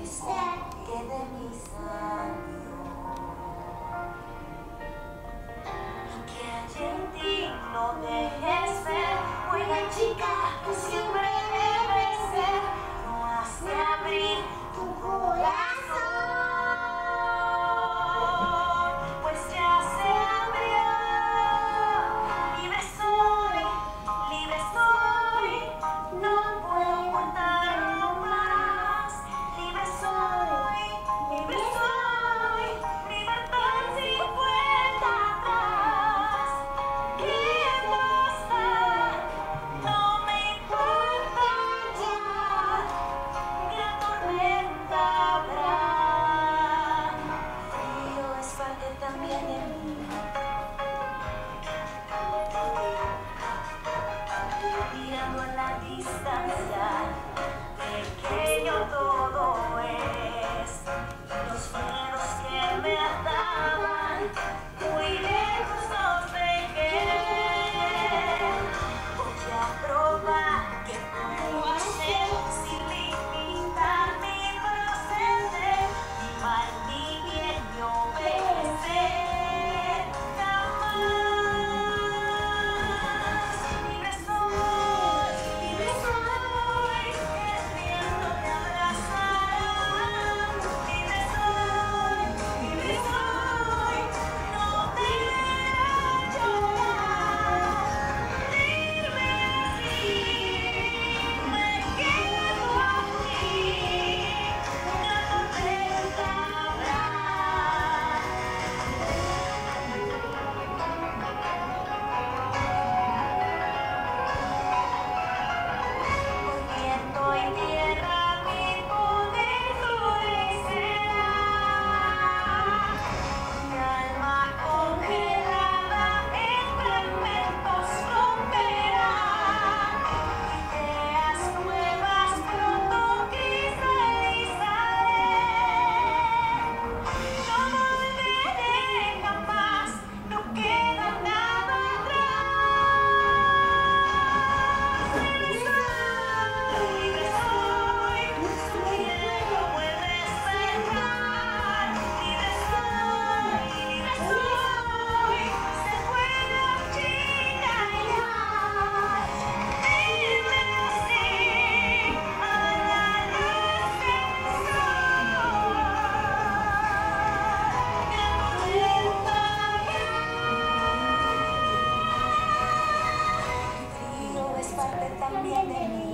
Quede mi salud. Y que alguien digno dejes ver, buena chica que siempre. también de mí.